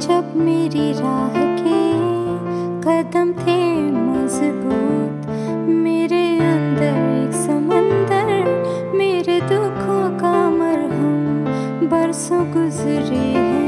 जब मेरी राह के कदम थे मज़बूत, मेरे अंदर एक समंदर, मेरे दुखों का मरहम बरसों गुजरे हैं।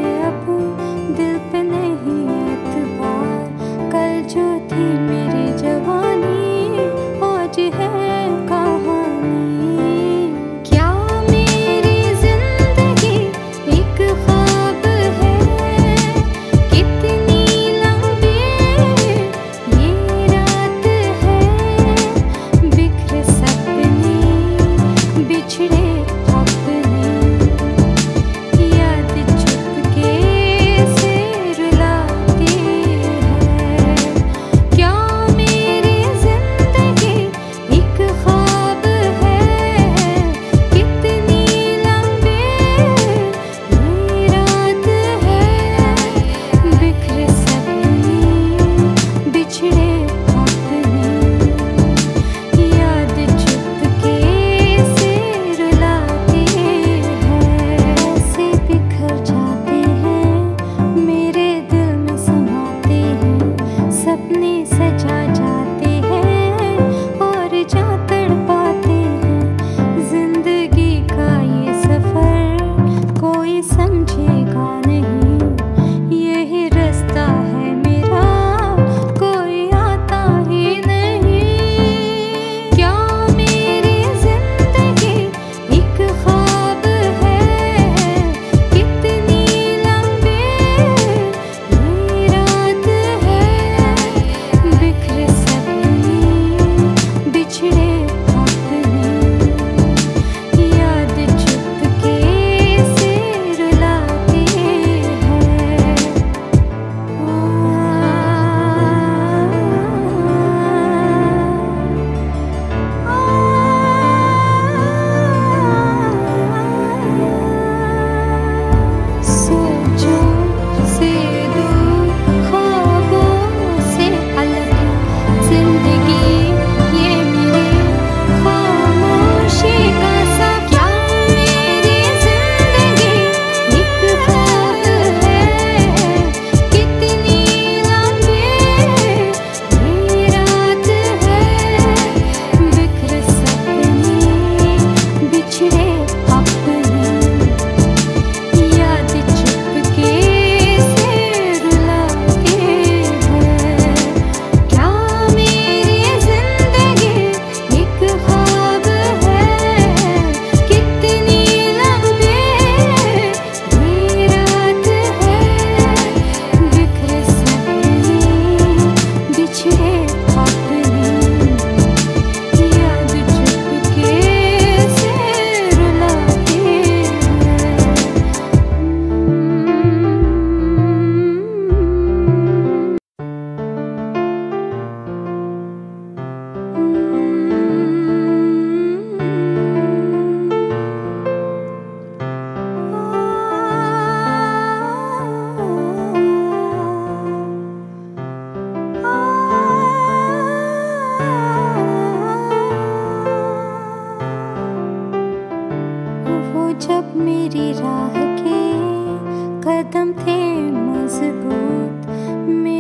तेरी राह के कदम थे मज़बूत। मेरे